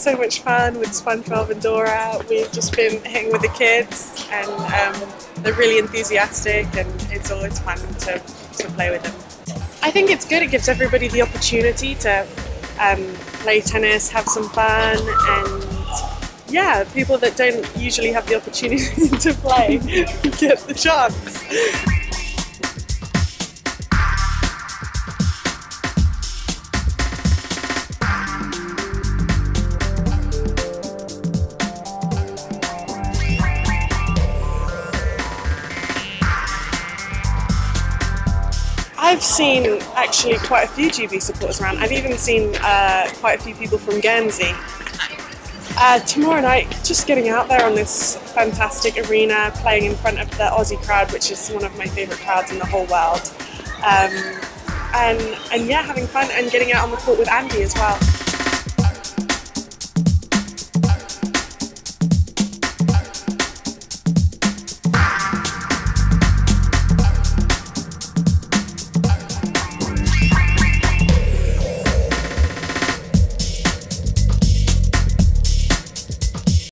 so much fun with SpongeBob and Dora. We've just been hanging with the kids, and um, they're really enthusiastic, and it's always fun to, to play with them. I think it's good. It gives everybody the opportunity to um, play tennis, have some fun, and yeah, people that don't usually have the opportunity to play get the chance. I've seen actually quite a few GB supporters around. I've even seen uh, quite a few people from Guernsey. Uh, tomorrow night, just getting out there on this fantastic arena, playing in front of the Aussie crowd, which is one of my favourite crowds in the whole world. Um, and, and yeah, having fun and getting out on the court with Andy as well.